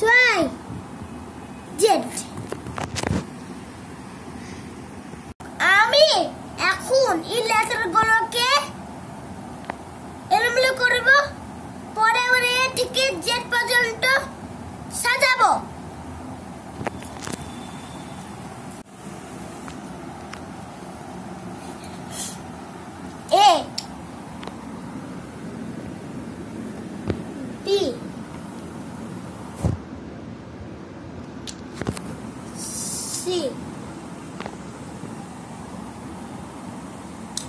Y Z আমি এখন এই লেটারগুলোকে এলোমেলো করব, পরে আবার এ থেকে জেড পর্যন্ত সাজাবো।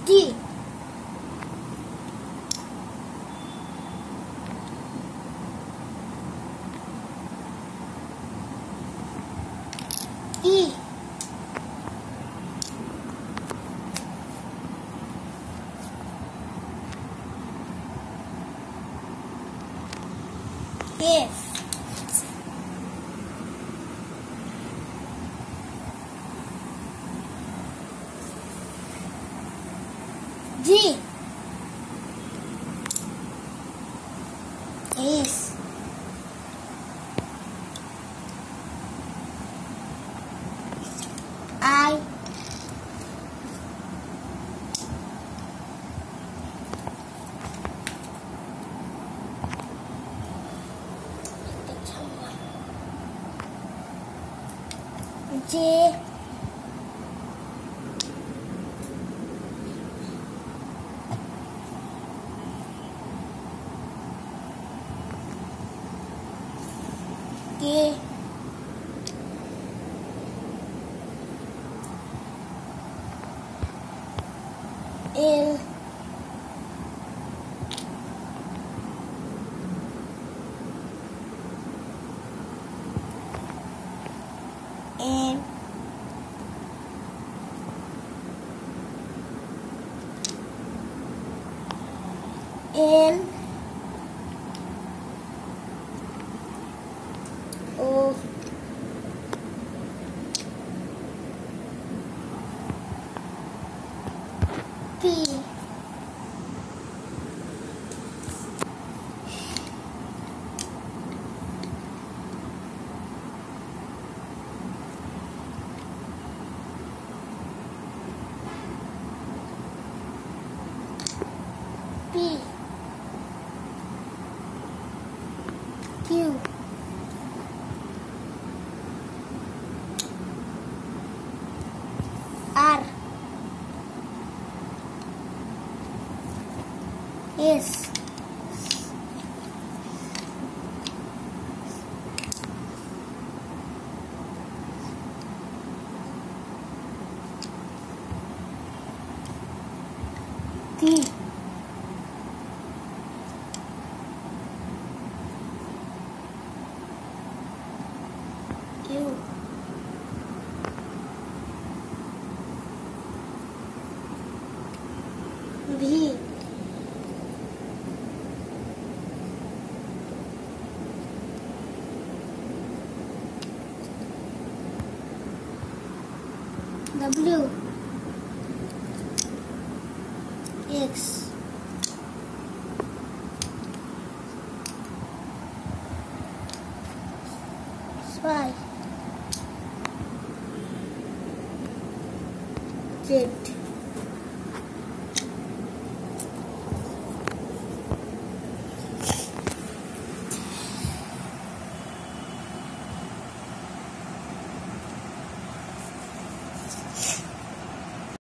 D E F G K L M N O P P Q R S T U W X Y Z